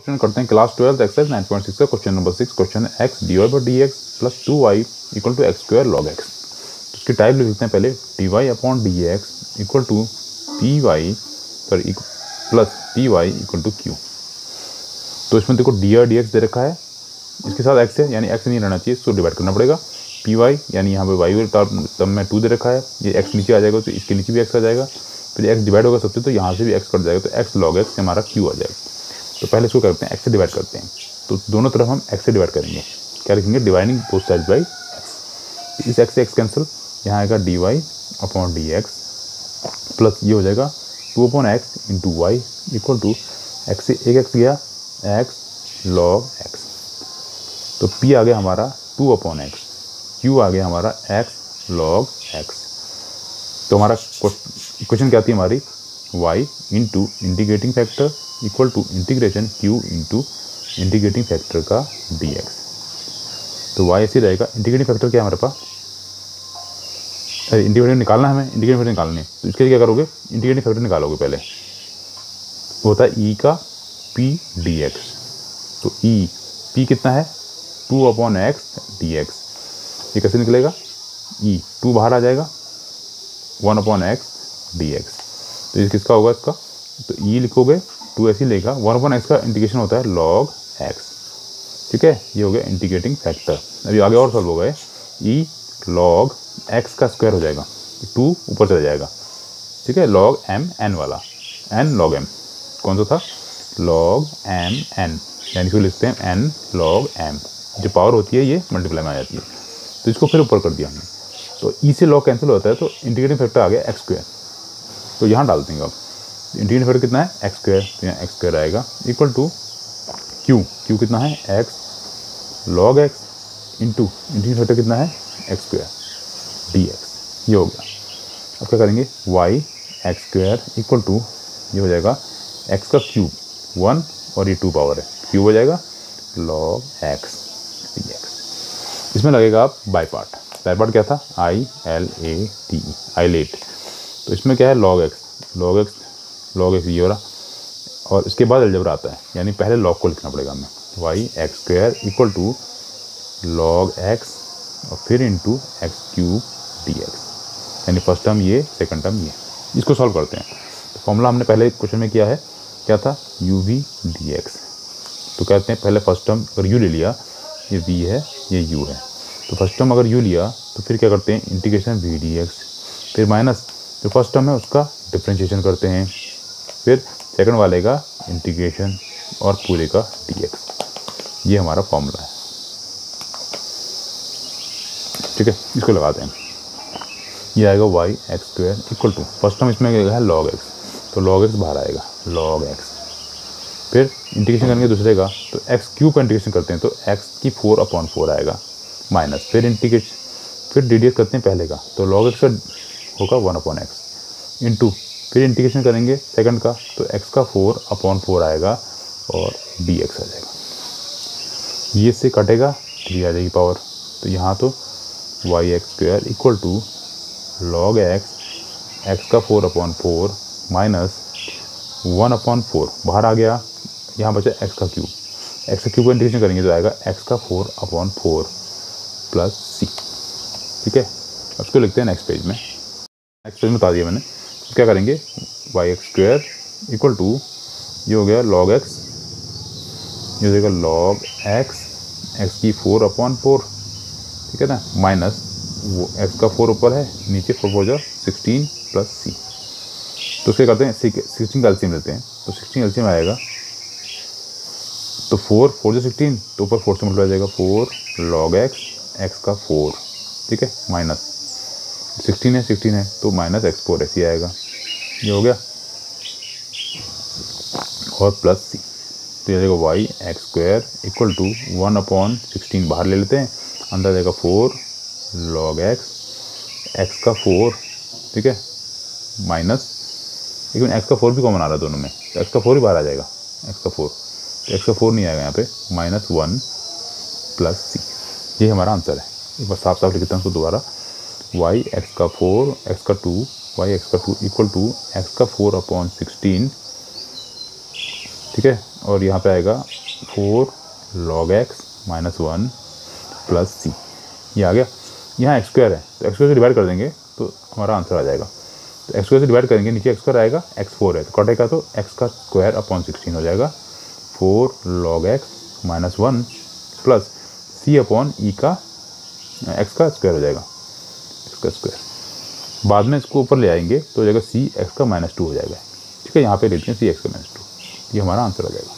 Question करते हैं class twelfth exercise nine point six का question number six question x d y by d x plus two y equal to x square log x इसकी type लिख लेते हैं पहले d y upon d x equal to p y sorry plus p y equal to q तो इसमें देखो d r d x दे रखा है। इसके साथ एक्स है, यानी एक्स नहीं रहना चाहिए, इसको डिवाइड करना पड़ेगा। पी वाई यानी यहाँ पे वाई टर्म में टू दे रखा है। ये एक्स नीचे आ जाएगा तो इसके नीचे भी एक्स आ जाएगा। फिर एक्स डिवाइड होगा सबसे तो यहाँ से भी एक्स कट जाएगा तो एक्स लॉग एक्स हमारा क्यू आ जाएगा। तो पहले इसको करते हैं एक्स से डिवाइड करते हैं। तो दोनों तरफ़ हम एक्स से डिवाइड करेंगे। क्या लिखेंगे? Dividing both side by x इस एक्स से एक्स कैंसिल यहाँ आएगा d y upon d x plus ये हो जाएगा two upon x into y equal to x से एक एक्स गया एक्स लॉग एक्स तो पी आ गया हमारा टू अपॉन एक्स क्यू आ गया हमारा एक्स लॉग एक्स तो हमारा क्वेश्चन क्या थी हमारी? Y into integrating factor equal to integration q into integrating factor का dx. तो y ऐसे रहेगा. इंटीग्रेटिंग फैक्टर क्या है हमारे पास? अरे इंटीग्रेटिंग निकालना है हमें. इंटीग्रेटिंग फैक्टर निकालने तो इसके लिए क्या करोगे? इंटीग्रेटिंग फैक्टर निकालोगे पहले. वो होता है ई का पी डी एक्स तो ई पी कितना है? Two upon x d x ये कैसे निकलेगा? ई टू बाहर आ जाएगा. One upon x d x तो ये किसका होगा इसका? तो ई लिखोगे टू ऐसे ही लेगा। वन अपॉन एक्स का इंटीग्रेशन होता है लॉग एक्स ठीक है? ये हो गया इंटीग्रेटिंग फैक्टर अभी आगे और सॉल्व होगा ई लॉग एक्स का स्क्वायर हो जाएगा। टू ऊपर चला जाएगा। ठीक है? लॉग एम एन वाला। एन लॉग एम कौन सा था? लॉग एम एन यानी इसको लिखते हैं एन लॉग एम जो पावर होती है, ये मल्टीप्लाई में आ जाती है। तो इसको फिर ऊपर कर दिया हमने। तो ई से लॉग कैंसिल होता है तो इंटीग्रेटिंग फैक्टर आ गया एक्स स्क्वायर तो यहाँ डाल देंगे आप। इंटीग्रेटिंग फैक्टर कितना है? एक्स स्क्वायर तो यहाँ एक्स स्क्वायर आएगा। इक्वल टू क्यू क्यू कितना है? X log x into integrating factor कितना है? एक्स स्क्वायर डी एक्स ये हो गया। अब क्या करेंगे? Y x square equal to ये हो जाएगा एक्स का क्यूब वन और ये टू पावर है। क्यूब हो जाएगा लॉग एक्स डी एक्स इसमें लगेगा आप बाई पार्ट बाई पार्ट क्या था? I L A T ILATE तो इसमें क्या है? Log x log x log x ये हो रहा और इसके बाद अलजबरा आता है। यानी पहले लॉग को लिखना पड़ेगा हमें। Y x square equal to log x और फिर into x cube d x यानी फ़र्स्ट टर्म ये सेकंड टर्म ये। इसको सॉल्व करते हैं। तो फॉर्मूला हमने पहले क्वेश्चन में किया है। क्या था? यू वी डी एक्स तो कहते हैं पहले फ़र्स्ट टर्म अगर यू ले लिया, ये वी है, ये यू है। तो फ़र्स्ट टर्म अगर यू लिया तो फिर क्या करते हैं? इंटीग्रेशन वी डी एक्स फिर माइनस जो फ़र्स्ट टर्म है उसका डिफ्रेंशिएशन करते हैं। फिर सेकंड वाले का इंटीग्रेशन और पूरे का डीएक्स ये हमारा फॉर्मूला है। ठीक है? इसको लगाते हैं। ये आएगा y x square equal to first term इसमें है? लॉग एक्स तो लॉग एक्स बाहर आएगा। लॉग एक्स फिर इंटीग्रेशन करेंगे दूसरे का। तो एक्स क्यूब का इंटीग्रेशन करते हैं। तो एक्स की फोर अपॉन फोर आएगा। माइनस फिर इंटीग्रेशन फिर डी करते हैं पहले का। तो लॉग एक्स का होगा वन अपॉन एक्स। इंटू फिर इंटीग्रेशन करेंगे सेकंड का तो एक्स का फोर अपॉन फोर आएगा और डी एक्स आ जाएगा। ये से कटेगा, थ्री आ जाएगी पावर। तो यहाँ तो y x square equal to log x x का four upon four minus one upon four. बाहर आ गया, यहाँ बचा एक्स का क्यूब। एक्स का क्यूब का इंटीग्रेशन करेंगे तो आएगा एक्स का four upon four plus c. ठीक है? उसको लिखते हैं नेक्स्ट पेज में। में बता दिया मैंने। तो क्या करेंगे? Y x square equal to ये हो गया लॉग एक्स ये हो जाएगा लॉग एक्स एक्स की फोर अपॉन फोर ठीक है ना? माइनस वो एक्स का फोर ऊपर है। नीचे फोर फोर जाओ सिक्सटीन प्लस सी तो उसके करते हैं सिक्सटीन का एल्सियम लेते हैं। तो सिक्सटीन एल्सियम आएगा। तो फोर फोर जो सिक्सटीन तो ऊपर फोर से मल्टीप्लाई जाएगा फोर लॉग एक्स एक्स का फोर ठीक है? माइनस सिक्सटीन है सिक्सटीन है तो माइनस एक्स फोर ऐसे आएगा। ये हो गया। और प्लस सी तो ये जाएगा y x square equal to one upon sixteen बाहर ले लेते हैं। अंदर जाएगा फोर लॉग एक्स एक्स का फोर ठीक है? माइनस लेकिन एक्स का फोर भी कॉमन आ रहा है दोनों में। तो एक्स का फोर ही बाहर आ जाएगा। एक्स का फोर तो एक्स का फोर नहीं आएगा यहाँ पे। माइनस वन प्लस सी ये हमारा आंसर है। एक बार साफ़ साफ़ लिखते हैं उसको दोबारा। वाई एक्स का फोर एक्स का टू वाई एक्स का टू इक्वल टू एक्स का फोर अपॉन सिक्सटीन ठीक है? और यहाँ पे आएगा four log x minus one plus c ये आ गया? यहाँ एक्स स्क्वायर है तो एक्स स्क्वायर से डिवाइड कर देंगे तो हमारा आंसर आ जाएगा। तो एक्स स्क्वायर से डिवाइड करेंगे, नीचे एक्स स्क्वायर आएगा एक्स फोर है तो कटेगा तो एक्स का स्क्वायर अपॉन सिक्सटीन हो जाएगा। Four log x minus one plus c upon e का एक्स का स्क्वायर हो जाएगा। का स्क्वायर बाद में इसको ऊपर ले आएँगे तो हो जाएगा सी एक्स का माइनस टू हो जाएगा। ठीक है, यहाँ पे लेते हैं सी एक्स का माइनस टू ये हमारा आंसर हो जाएगा।